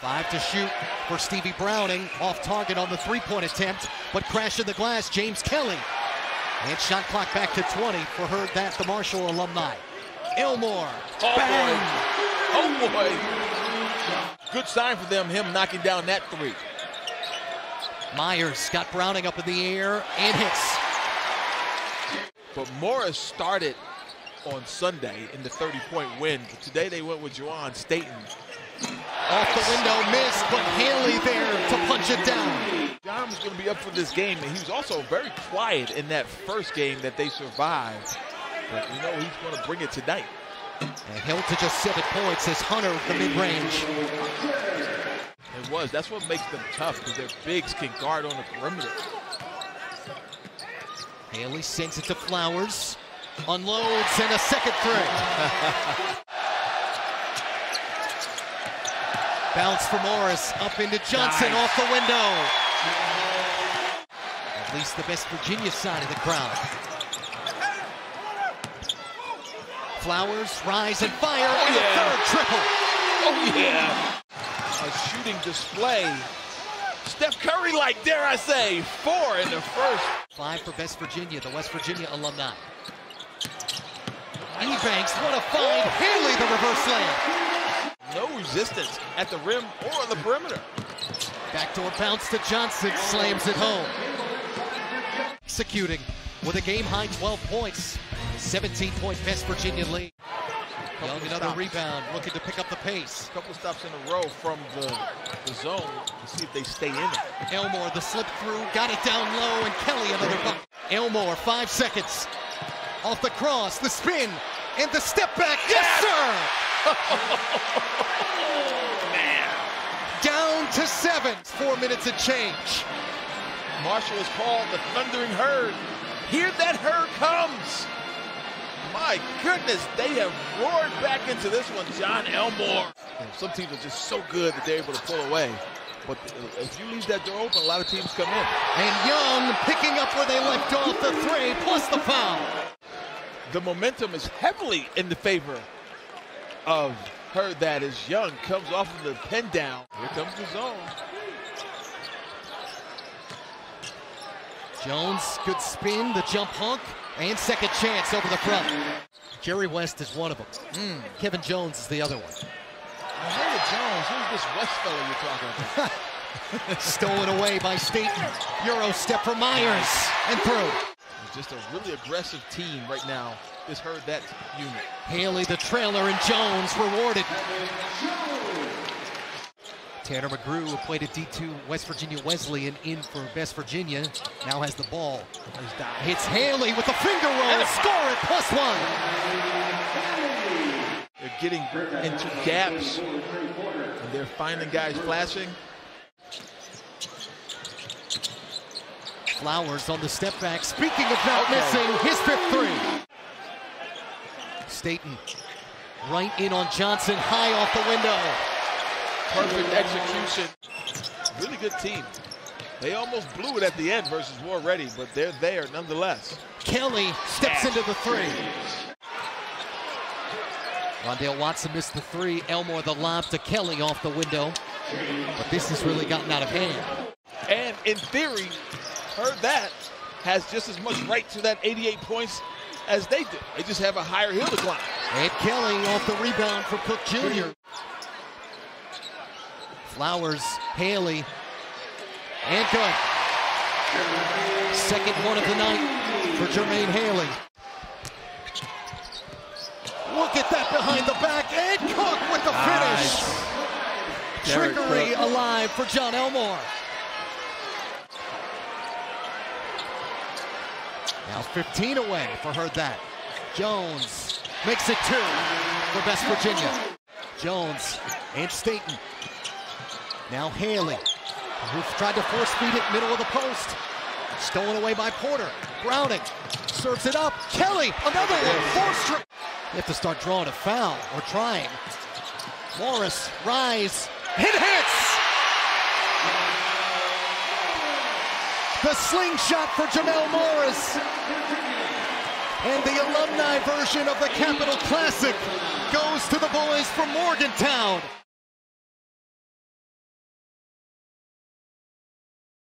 Five to shoot for Stevie Browning. Off target on the three-point attempt, but crashing the glass, James Kelly. And shot clock back to 20 for Herd That the Marshall alumni. Elmore. Oh bang. boy. Oh boy. Good sign for them, him knocking down that three. Myers got Browning up in the air and hits. But Morris started on Sunday in the 30-point win. Today they went with Juwan Staten. Off the window, missed, but Haley there to punch it down. Jon was going to be up for this game, and he was also very quiet in that first game that they survived. But you know he's going to bring it tonight. And held to just seven points as Hunter the mid-range. It was. That's what makes them tough because their bigs can guard on the perimeter. Haley sends it to Flowers. Unloads and a second three. Bounce for Morris. Up into Johnson Nice. off the window. At least the Best Virginia side of the crowd. Flowers rise and fire oh, and yeah. a third triple. Oh, yeah. A shooting display. Steph Curry, like, dare I say, four in the first. Five for Best Virginia, the West Virginia alumni. Ebanks, what a find. Haley, the reverse layup. No resistance at the rim or on the perimeter. Backdoor bounce to Johnson, slams it home. Executing with a game high 12 points. 17 point West Virginia lead. Young, another stops. rebound, looking to pick up the pace. A couple stops in a row from the, the zone to see if they stay in it. Elmore, the slip through, got it down low, and Kelly another bucket. Elmore, five seconds. Off the cross, the spin, and the step back. Yes, sir! Down to seven. Four minutes of change. Marshall is called the Thundering Herd. Here that herd comes. My goodness, they have roared back into this one, Jon Elmore. You some teams are just so good that they're able to pull away. But uh, if you leave that door open, a lot of teams come in. And Young picking up where they left off the three, plus the foul. The momentum is heavily in the favor of Herd That is Young comes off of the pin down. Here comes the zone. Jones, good spin, the jump hunk, and second chance over the front. Jerry West is one of them. Mm. Kevin Jones is the other one. Jones, who's this West fellow you're talking about? Stolen away by Staten. Euro step for Myers, and through. Just a really aggressive team right now. Just heard that unit. Haley, the trailer, and Jones rewarded. Tanner McGrew, who played at D2 West Virginia Wesleyan, in for West Virginia, now has the ball. Nice. Hits Haley with the finger roll, score it, plus one. They're getting into gaps, and they're finding guys flashing. Flowers on the step back. Speaking of not Okay. missing, his fifth three. Staten right in on Johnson, high off the window. Perfect execution. Really good team. They almost blew it at the end versus War Ready, but they're there nonetheless. Kelly steps into the three. Rondale Watson missed the three. Elmore the lob to Kelly off the window. But this has really gotten out of hand. And in theory, Herd That has just as much right to that 88 points as they do. They just have a higher hill to climb. And Kelly off the rebound for Cook Jr. Flowers, Haley, and good. Second one of the night for Jermaine Haley. Look at that behind the back, and Cook with the finish. Derek Trickery Cook. alive for Jon Elmore. Now 15 away for Herd That. Jones makes it two for West Virginia. Jones and Staten. Now Haley, who tried to force feed it middle of the post. Stolen away by Porter. Browning serves it up. Kelly, another one. Four straight. They have to start drawing a foul or trying. Morris, rise, hit hits. The slingshot for Jamel Morris. And the alumni version of the Capital Classic goes to the boys from Morgantown.